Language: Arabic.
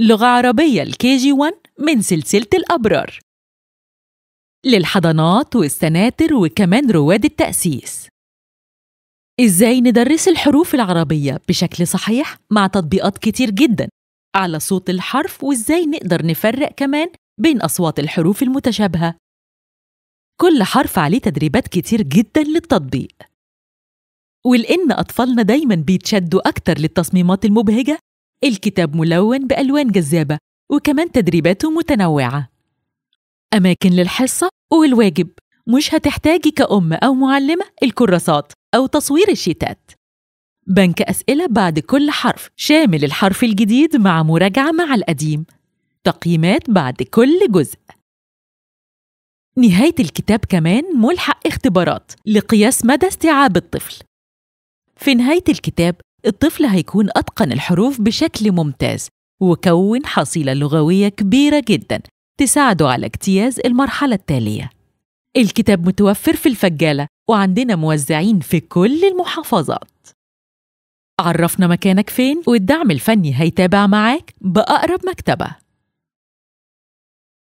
لغة عربية الكي جي 1 من سلسلة الأبرار. للحضانات والسناتر وكمان رواد التأسيس. إزاي ندرس الحروف العربية بشكل صحيح مع تطبيقات كتير جدا؟ على صوت الحرف وإزاي نقدر نفرق كمان بين أصوات الحروف المتشابهة؟ كل حرف عليه تدريبات كتير جدا للتطبيق. ولأن أطفالنا دايما بيتشدوا أكتر للتصميمات المبهجة؟ الكتاب ملون بألوان جذابة وكمان تدريباته متنوعة. أماكن للحصة والواجب. مش هتحتاجي كأم أو معلمة الكراسات أو تصوير الشيتات. بنك أسئلة بعد كل حرف. شامل الحرف الجديد مع مراجعة مع القديم. تقييمات بعد كل جزء. نهاية الكتاب كمان ملحق اختبارات لقياس مدى استيعاب الطفل. في نهاية الكتاب الطفل هيكون أتقن الحروف بشكل ممتاز وكون حصيلة لغوية كبيرة جدا تساعده على اجتياز المرحلة التالية. الكتاب متوفر في الفجالة وعندنا موزعين في كل المحافظات. عرفنا مكانك فين والدعم الفني هيتابع معاك بأقرب مكتبة.